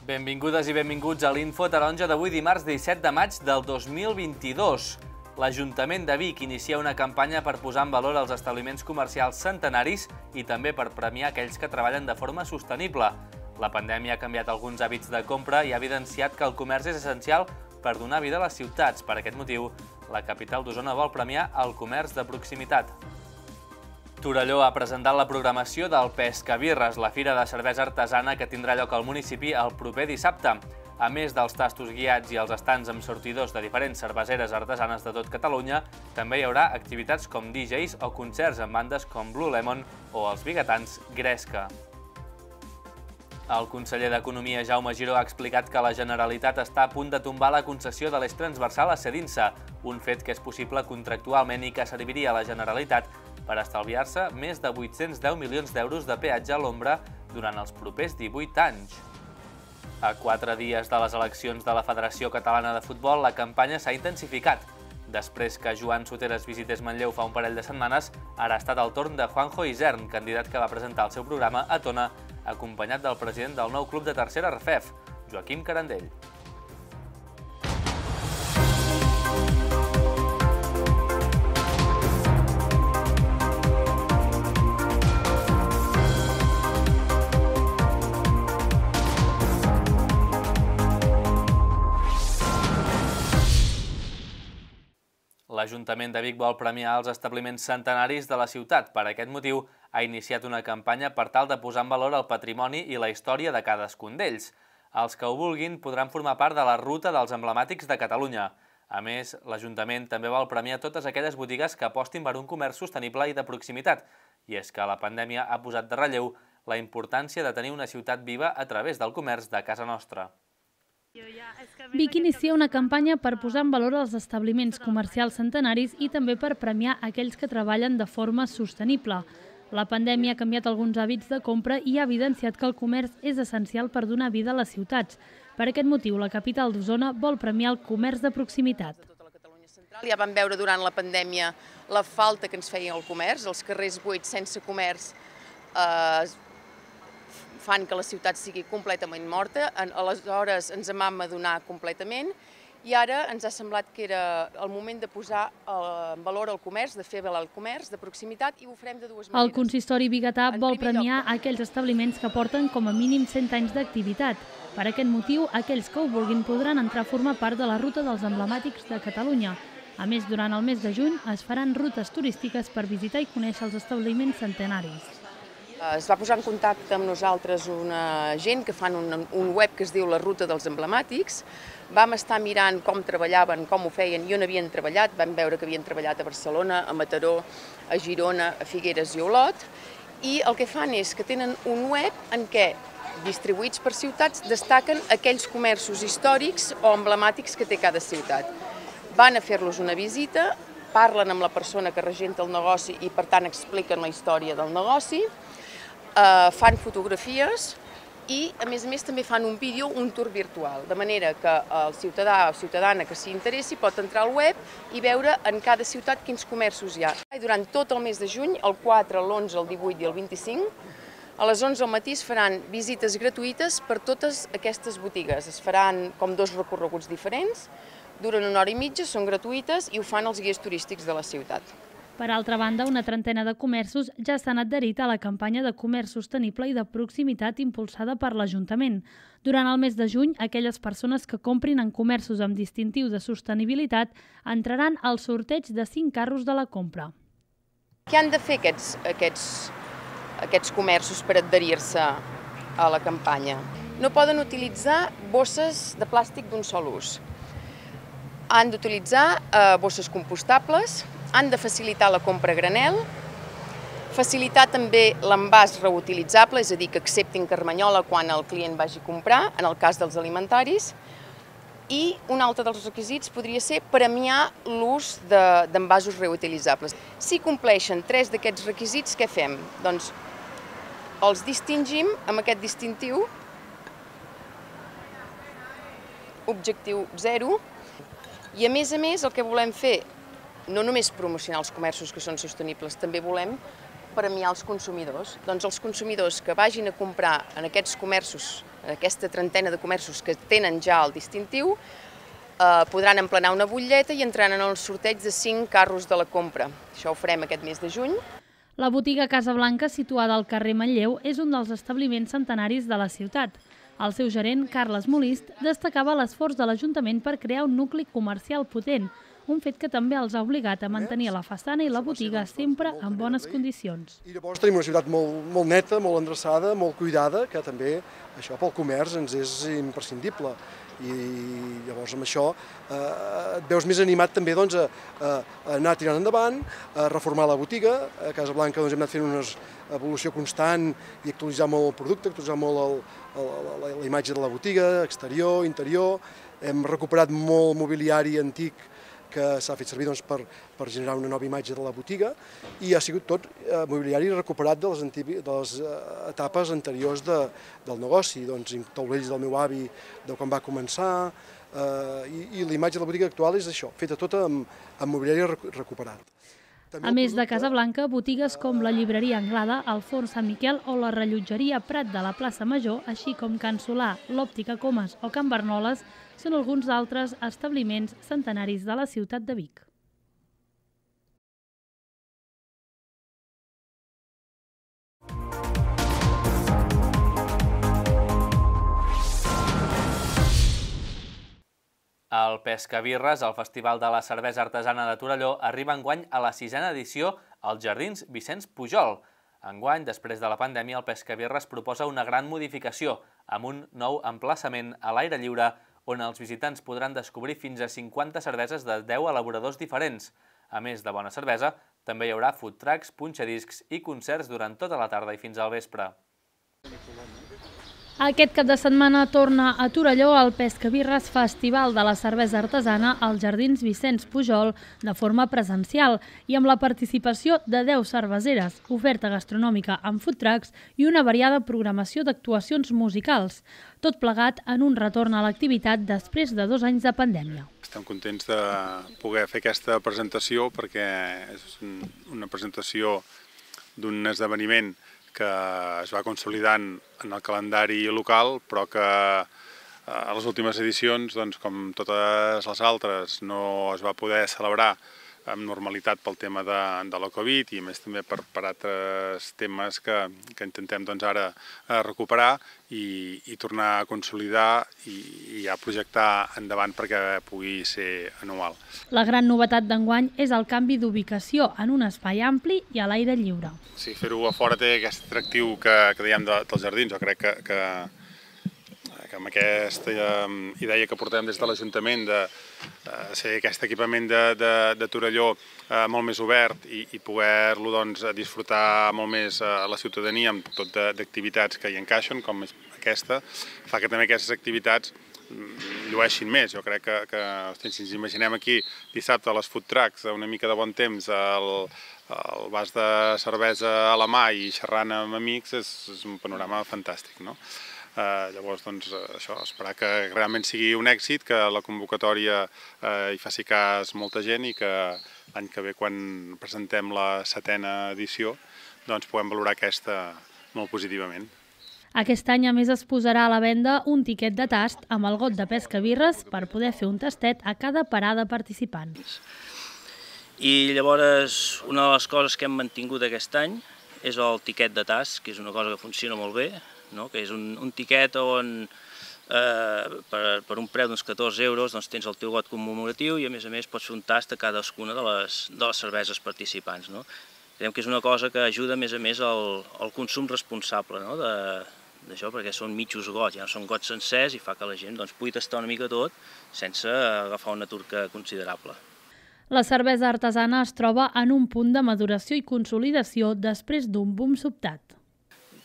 Benvingudes i benvinguts a l'Info Taronja d'avui dimarts 17 de maig del 2022. L'Ajuntament de Vic inicia una campanya per posar en valor els establiments comercials centenaris i també per premiar aquells que treballen de forma sostenible. La pandèmia ha canviat alguns hàbits de compra i ha evidenciat que el comerç és essencial per donar vida a les ciutats. Per aquest motiu, la capital d'Osona vol premiar el comerç de proximitat. Torelló ha presentat la programació del Pescabirres, la fira de cervesa artesana que tindrà lloc al municipi el proper dissabte. A més dels tastos guiats i els estants amb sortidors de diferents cerveseres artesanes de tot Catalunya, també hi haurà activitats com DJs o concerts amb bandes com Blue Lemon o els biguetans Gresca. El conseller d'Economia, Jaume Giró, ha explicat que la Generalitat està a punt de tombar la concessió de l'eix transversal a Cedinsa, un fet que és possible contractualment i que serviria a la Generalitat per estalviar-se més de 810 milions d'euros de peatge a l'ombra durant els propers 18 anys. A quatre dies de les eleccions de la Federació Catalana de Futbol, la campanya s'ha intensificat. Després que Joan Soteres visités Manlleu fa un parell de setmanes, ara ha estat el torn de Juanjo Isern, candidat que va presentar el seu programa a Tona, acompanyat del president del nou club de tercera RFEF, Joaquim Carandell. L'Ajuntament de Vic vol premiar els establiments centenaris de la ciutat. Per aquest motiu, ha iniciat una campanya per tal de posar en valor el patrimoni i la història de cadascun d'ells. Els que ho vulguin podran formar part de la ruta dels emblemàtics de Catalunya. A més, l'Ajuntament també vol premiar totes aquelles botigues que apostin per un comerç sostenible i de proximitat. I és que la pandèmia ha posat de relleu la importància de tenir una ciutat viva a través del comerç de casa nostra. Vic inicia una campanya per posar en valor els establiments comercials centenaris i també per premiar aquells que treballen de forma sostenible. La pandèmia ha canviat alguns hàbits de compra i ha evidenciat que el comerç és essencial per donar vida a les ciutats. Per aquest motiu, la capital d'Osona vol premiar el comerç de proximitat. Ja vam veure durant la pandèmia la falta que ens feia el comerç, els carrers buits sense comerç eh, fan que la ciutat sigui completament morta, aleshores ens vam adonar completament i ara ens ha semblat que era el moment de posar en valor el comerç, de fer valer el comerç de proximitat i ho farem de dues maneres. El consistori Bigatà vol premiar lloc... aquells establiments que porten com a mínim 100 anys d'activitat. Per aquest motiu, aquells que ho vulguin podran entrar a formar part de la ruta dels emblemàtics de Catalunya. A més, durant el mes de juny es faran rutes turístiques per visitar i conèixer els establiments centenaris. Es va posar en contacte amb nosaltres una gent que fan un, un web que es diu La Ruta dels Emblemàtics. Vam estar mirant com treballaven, com ho feien i on havien treballat. Vam veure que havien treballat a Barcelona, a Mataró, a Girona, a Figueres i Olot. I el que fan és que tenen un web en què distribuïts per ciutats destaquen aquells comerços històrics o emblemàtics que té cada ciutat. Van a fer-los una visita, parlen amb la persona que regenta el negoci i per tant expliquen la història del negoci, eh, fan fotografies i, a més a més, també fan un vídeo, un tour virtual, de manera que el ciutadà o ciutadana que s'hi interessi pot entrar al web i veure en cada ciutat quins comerços hi ha. I durant tot el mes de juny, el 4, l'11, el 18 i el 25, a les 11 del matí es faran visites gratuïtes per totes aquestes botigues. Es faran com dos recorreguts diferents, duren una hora i mitja, són gratuïtes i ho fan els guies turístics de la ciutat. Per altra banda, una trentena de comerços ja s'han adherit a la campanya de comerç sostenible i de proximitat impulsada per l'Ajuntament. Durant el mes de juny, aquelles persones que comprin en comerços amb distintiu de sostenibilitat entraran al sorteig de 5 carros de la compra. Què han de fer aquests, aquests, aquests comerços per adherir-se a la campanya? No poden utilitzar bosses de plàstic d'un sol ús. Han d'utilitzar eh, bosses compostables, han de facilitar la compra a granel, facilitar també l'envàs reutilitzable, és a dir, que acceptin carmanyola quan el client vagi a comprar, en el cas dels alimentaris, i un altre dels requisits podria ser premiar l'ús d'envasos de, reutilitzables. Si compleixen tres d'aquests requisits, què fem? Doncs els distingim amb aquest distintiu objectiu 0 i a més a més el que volem fer no només promocionar els comerços que són sostenibles, també volem premiar els consumidors? Doncs els consumidors que vagin a comprar en aquests comerços, en aquesta trentena de comerços que tenen ja el distintiu, eh, podran emplenar una butlleta i entraran en el sorteig de 5 carros de la compra. Això ho farem aquest mes de juny. La botiga Casa Blanca, situada al carrer Manlleu, és un dels establiments centenaris de la ciutat. El seu gerent, Carles Molist, destacava l'esforç de l'Ajuntament per crear un nucli comercial potent, un fet que també els ha obligat a mantenir la façana i la botiga sempre en bones condicions. I llavors tenim una ciutat molt, molt neta, molt endreçada, molt cuidada, que també això pel comerç ens és imprescindible i llavors amb això eh, et veus més animat també doncs, a, a, anar tirant endavant, a reformar la botiga. A Casa Blanca doncs, hem anat fent una evolució constant i actualitzar molt el producte, actualitzar molt el, el, la, la imatge de la botiga, exterior, interior. Hem recuperat molt mobiliari antic que s'ha fet servir doncs, per, per generar una nova imatge de la botiga i ha sigut tot eh, mobiliari recuperat de les, antibi, de les eh, etapes anteriors de, del negoci, doncs, taulells del meu avi de quan va començar, eh, i, i la imatge de la botiga actual és això, feta tota amb, amb mobiliari recuperat. A més de Casablanca, botigues com la llibreria Anglada, el Forn Sant Miquel o la rellotgeria Prat de la plaça Major, així com Can Solà, l'Òptica Comas o Can Bernoles, són alguns d'altres establiments centenaris de la ciutat de Vic. El Pescabirres, el Festival de la Cervesa Artesana de Torelló, arriba enguany a la sisena edició als Jardins Vicenç Pujol. Enguany, després de la pandèmia, el Pescabirres proposa una gran modificació, amb un nou emplaçament a l'aire lliure on els visitants podran descobrir fins a 50 cerveses de 10 elaboradors diferents. A més de bona cervesa, també hi haurà food trucks, punxadiscs i concerts durant tota la tarda i fins al vespre. Aquest cap de setmana torna a Torelló el Pescabirres Festival de la Cervesa Artesana als Jardins Vicenç Pujol de forma presencial i amb la participació de 10 cerveseres, oferta gastronòmica amb food trucks i una variada programació d'actuacions musicals, tot plegat en un retorn a l'activitat després de dos anys de pandèmia. Estem contents de poder fer aquesta presentació perquè és una presentació d'un esdeveniment que es va consolidant en el calendari local, però que eh, a les últimes edicions, doncs, com totes les altres, no es va poder celebrar amb normalitat pel tema de, de la Covid i a més també per, per altres temes que, que intentem doncs, ara eh, recuperar i, i tornar a consolidar i, i a projectar endavant perquè pugui ser anual. La gran novetat d'enguany és el canvi d'ubicació en un espai ampli i a l'aire lliure. Sí, fer-ho a fora té aquest atractiu que, que dèiem de, dels jardins, jo crec que, que amb aquesta idea que portem des de l'Ajuntament de uh, ser aquest equipament de, de, de Torelló uh, molt més obert i, i poder-lo doncs, disfrutar molt més a la ciutadania amb tot d'activitats que hi encaixen, com aquesta, fa que també aquestes activitats mm, llueixin més. Jo crec que, que hosti, si ens imaginem aquí dissabte a les food trucks, una mica de bon temps, el, el vas de cervesa a la mà i xerrant amb amics és, és un panorama fantàstic. No? Eh, llavors, doncs, això, esperar que realment sigui un èxit, que la convocatòria eh, hi faci cas molta gent i que l'any que ve, quan presentem la setena edició, doncs puguem valorar aquesta molt positivament. Aquest any, a més, es posarà a la venda un tiquet de tast amb el got de pesca birres per poder fer un tastet a cada parada participant. I llavors, una de les coses que hem mantingut aquest any és el tiquet de tast, que és una cosa que funciona molt bé, no? que és un, un tiquet on eh, per, per un preu d'uns 14 euros doncs, tens el teu got commemoratiu i a més a més pots fer un tast a cadascuna de les, de les cerveses participants. No? Creiem que és una cosa que ajuda a més a més al, al consum responsable no? d'això perquè són mitjos gots, ja no són gots sencers i fa que la gent doncs, pugui tastar una mica tot sense agafar una turca considerable. La cervesa artesana es troba en un punt de maduració i consolidació després d'un boom sobtat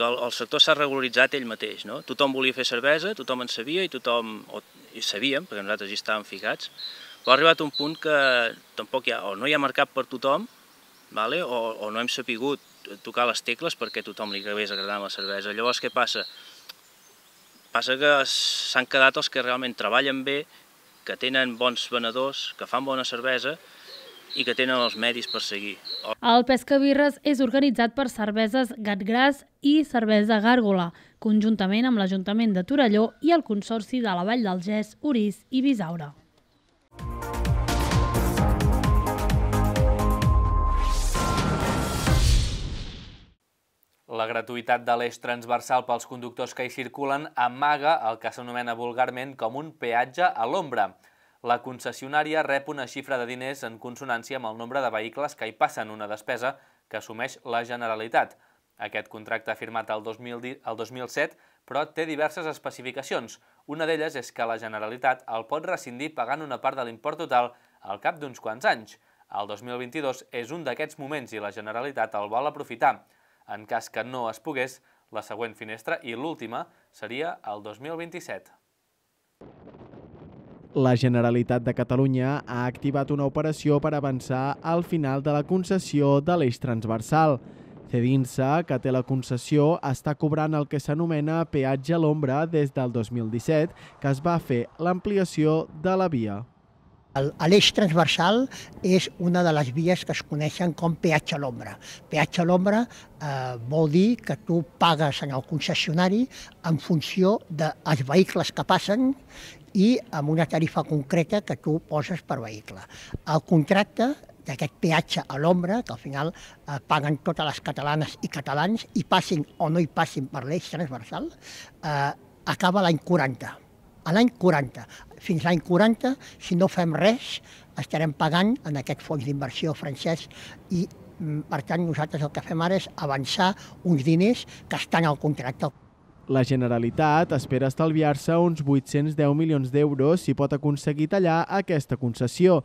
que el, sector s'ha regularitzat ell mateix. No? Tothom volia fer cervesa, tothom en sabia i tothom, o, i sabíem, perquè nosaltres hi estàvem ficats, però ha arribat un punt que tampoc hi ha, o no hi ha mercat per tothom, vale? o, o no hem sapigut tocar les tecles perquè tothom li acabés agradant la cervesa. Llavors, què passa? Passa que s'han quedat els que realment treballen bé, que tenen bons venedors, que fan bona cervesa, i que tenen els medis per seguir. El Pescabirres és organitzat per Cerveses Gatgras i Cervesa Gàrgola, conjuntament amb l'Ajuntament de Torelló i el Consorci de la Vall del Gès, Orís i Bisaura. La gratuïtat de l'eix transversal pels conductors que hi circulen amaga el que s'anomena vulgarment com un peatge a l'ombra. La concessionària rep una xifra de diners en consonància amb el nombre de vehicles que hi passen, una despesa que assumeix la Generalitat. Aquest contracte firmat el, 2000, el 2007, però té diverses especificacions. Una d'elles és que la Generalitat el pot rescindir pagant una part de l'import total al cap d'uns quants anys. El 2022 és un d'aquests moments i la Generalitat el vol aprofitar. En cas que no es pogués, la següent finestra i l'última seria el 2027. La Generalitat de Catalunya ha activat una operació per avançar al final de la concessió de l'eix transversal. Cedinsa, que té la concessió, està cobrant el que s'anomena peatge a l'ombra des del 2017, que es va fer l'ampliació de la via. L'eix transversal és una de les vies que es coneixen com peatge a l'ombra. Peatge a l'ombra eh, vol dir que tu pagues en el concessionari en funció dels vehicles que passen i amb una tarifa concreta que tu poses per vehicle. El contracte d'aquest peatge a l'ombra, que al final eh, paguen totes les catalanes i catalans, i passin o no hi passin per l'eix transversal, eh, acaba l'any 40 a l'any 40. Fins l'any 40, si no fem res, estarem pagant en aquest fons d'inversió francès i mm, per tant nosaltres el que fem ara és avançar uns diners que estan al contracte. La Generalitat espera estalviar-se uns 810 milions d'euros si pot aconseguir tallar aquesta concessió.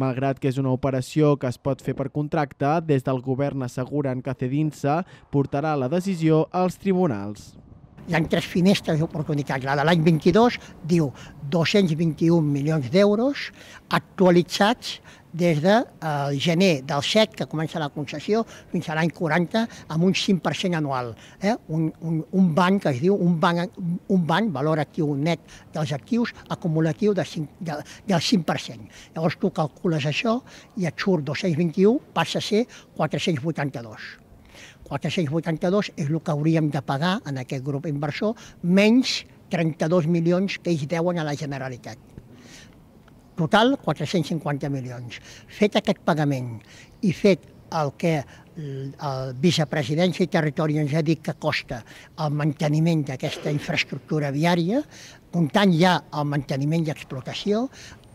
Malgrat que és una operació que es pot fer per contracte, des del govern asseguren que Cedinsa portarà la decisió als tribunals hi ha tres finestres d'oportunitat. La de l'any 22 diu 221 milions d'euros actualitzats des de eh, gener del 7, que comença la concessió, fins a l'any 40, amb un 5% anual. Eh? Un, un, un banc que es diu un banc, un banc, valor actiu net dels actius, acumulatiu de 5, de, del 5%. Llavors tu calcules això i et surt 221, passa a ser 482. 482 és el que hauríem de pagar en aquest grup inversor, menys 32 milions que ells deuen a la Generalitat. Total, 450 milions. Fet aquest pagament i fet el que el vicepresidència i territori ens ha dit que costa el manteniment d'aquesta infraestructura viària, comptant ja el manteniment i explotació,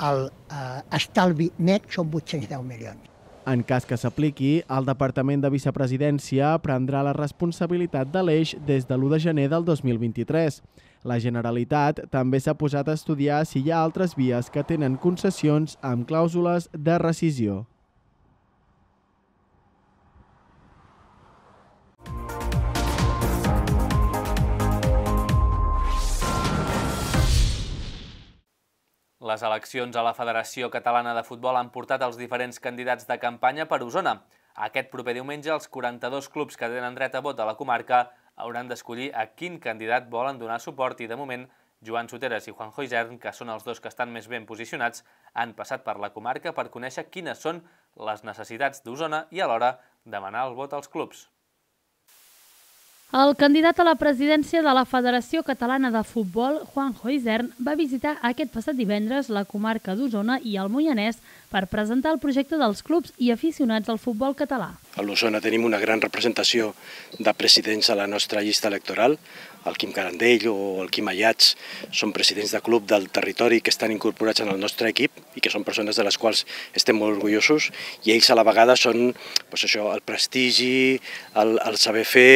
el eh, net són 810 milions. En cas que s'apliqui, el Departament de Vicepresidència prendrà la responsabilitat de l'eix des de l'1 de gener del 2023. La Generalitat també s'ha posat a estudiar si hi ha altres vies que tenen concessions amb clàusules de rescisió. Les eleccions a la Federació Catalana de Futbol han portat els diferents candidats de campanya per Osona. Aquest proper diumenge, els 42 clubs que tenen dret a vot a la comarca hauran d'escollir a quin candidat volen donar suport i, de moment, Joan Soteres i Juanjo Isern, que són els dos que estan més ben posicionats, han passat per la comarca per conèixer quines són les necessitats d'Osona i alhora demanar el vot als clubs. El candidat a la presidència de la Federació Catalana de Futbol, Juanjo Isern, va visitar aquest passat divendres la comarca d'Osona i el Moianès per presentar el projecte dels clubs i aficionats al futbol català. A l'Osona tenim una gran representació de presidents a la nostra llista electoral. El Quim Carandell o el Quim Ayats són presidents de club del territori que estan incorporats en el nostre equip i que són persones de les quals estem molt orgullosos i ells a la vegada són doncs això, el prestigi, el, el saber fer,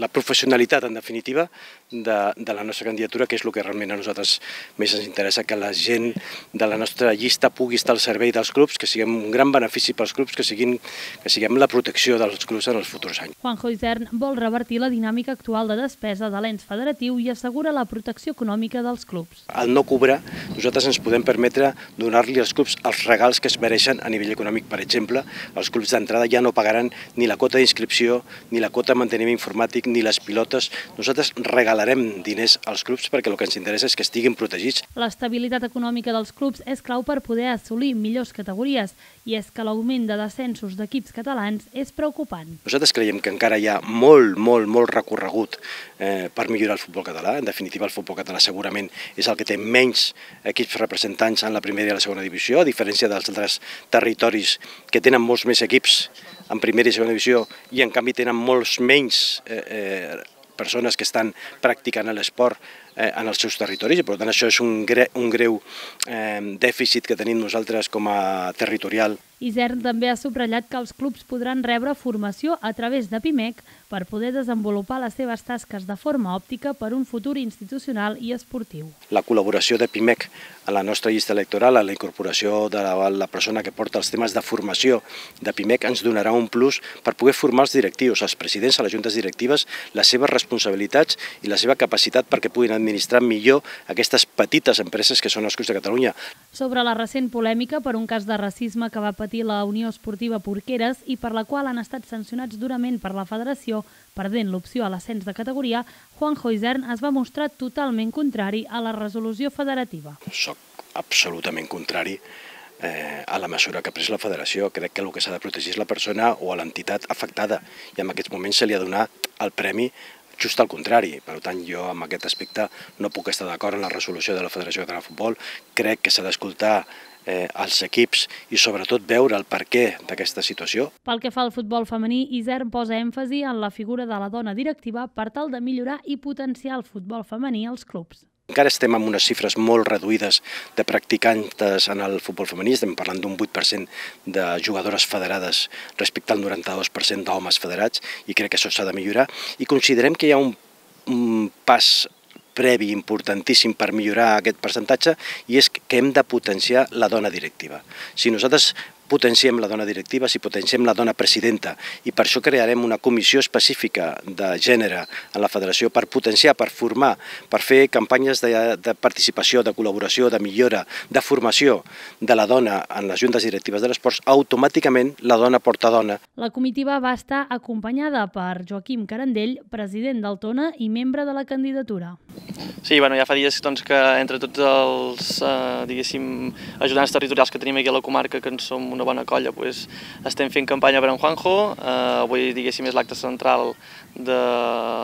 la professionalitat, en definitiva, de, de la nostra candidatura, que és el que realment a nosaltres més ens interessa, que la gent de la nostra llista pugui estar al servei dels clubs, que siguem un gran benefici pels clubs, que, siguin, que siguem la protecció dels clubs en els futurs anys. Juanjo Isern vol revertir la dinàmica actual de despesa de l'ens federatiu i assegura la protecció econòmica dels clubs. Al no cobrar, nosaltres ens podem permetre donar-li als clubs els regals que es mereixen a nivell econòmic. Per exemple, els clubs d'entrada ja no pagaran ni la quota d'inscripció, ni la quota de manteniment informàtic, ni les pilotes. Nosaltres regalarem regalarem diners als clubs perquè el que ens interessa és que estiguin protegits. L'estabilitat econòmica dels clubs és clau per poder assolir millors categories i és que l'augment de descensos d'equips catalans és preocupant. Nosaltres creiem que encara hi ha molt, molt, molt recorregut eh, per millorar el futbol català. En definitiva, el futbol català segurament és el que té menys equips representants en la primera i la segona divisió, a diferència dels altres territoris que tenen molts més equips en primera i segona divisió i en canvi tenen molts menys eh, eh, persones que estan practicant l'esport eh, en els seus territoris i per tant això és un, un greu eh, dèficit que tenim nosaltres com a territorial. Isern també ha subratllat que els clubs podran rebre formació a través de PIMEC per poder desenvolupar les seves tasques de forma òptica per un futur institucional i esportiu. La col·laboració de PIMEC a la nostra llista electoral, a la incorporació de la, la persona que porta els temes de formació de PIMEC ens donarà un plus per poder formar els directius, els presidents a les juntes directives, les seves responsabilitats i la seva capacitat perquè puguin administrar millor aquestes petites empreses que són els clubs de Catalunya. Sobre la recent polèmica per un cas de racisme que va patir patir la Unió Esportiva Porqueres i per la qual han estat sancionats durament per la federació, perdent l'opció a l'ascens de categoria, Juan Isern es va mostrar totalment contrari a la resolució federativa. Soc absolutament contrari eh, a la mesura que ha pres la federació. Crec que el que s'ha de protegir és la persona o l'entitat afectada i en aquests moments se li ha donat el premi just al contrari. Per tant, jo en aquest aspecte no puc estar d'acord en la resolució de la Federació de Futbol. Crec que s'ha d'escoltar eh, als equips i sobretot veure el per què d'aquesta situació. Pel que fa al futbol femení, Isern posa èmfasi en la figura de la dona directiva per tal de millorar i potenciar el futbol femení als clubs. Encara estem amb unes xifres molt reduïdes de practicantes en el futbol femení, estem parlant d'un 8% de jugadores federades respecte al 92% d'homes federats i crec que això s'ha de millorar i considerem que hi ha un, un pas previ importantíssim per millorar aquest percentatge i és que hem de potenciar la dona directiva. Si nosaltres potenciem la dona directiva, si potenciem la dona presidenta i per això crearem una comissió específica de gènere en la federació per potenciar, per formar, per fer campanyes de, de participació, de col·laboració, de millora, de formació de la dona en les juntes directives de l'esports, automàticament la dona porta dona. La comitiva va estar acompanyada per Joaquim Carandell, president del Tona i membre de la candidatura. Sí, bueno, ja fa dies doncs, que entre tots els eh, diguéssim, ajudants territorials que tenim aquí a la comarca, que en som una bona colla, pues, estem fent campanya per en Juanjo. Eh, avui diguéssim és l'acte central de,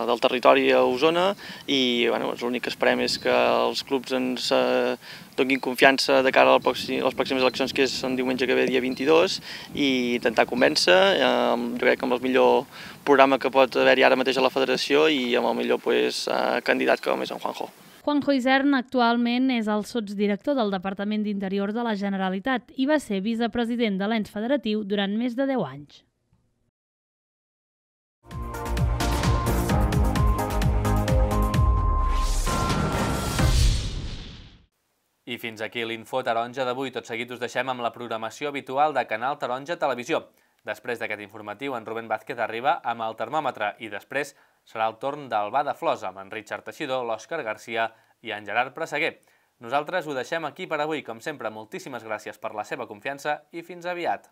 del territori a Osona i bueno, l'únic que esperem és que els clubs ens eh, donin confiança de cara a les pròximes eleccions que és en diumenge que ve, dia 22, i intentar convèncer, eh, jo crec que amb el millor programa que pot haver-hi ara mateix a la federació i amb el millor pues, eh, candidat que és en Juanjo. Juanjo Isern actualment és el sotsdirector del Departament d'Interior de la Generalitat i va ser vicepresident de l'ens federatiu durant més de 10 anys. I fins aquí l'Info Taronja d'avui. Tot seguit us deixem amb la programació habitual de Canal Taronja Televisió. Després d'aquest informatiu, en Rubén Vázquez arriba amb el termòmetre i després serà el torn del Bada de Flors amb en Richard Teixidor, l'Òscar Garcia i en Gerard Presseguer. Nosaltres ho deixem aquí per avui. Com sempre, moltíssimes gràcies per la seva confiança i fins aviat.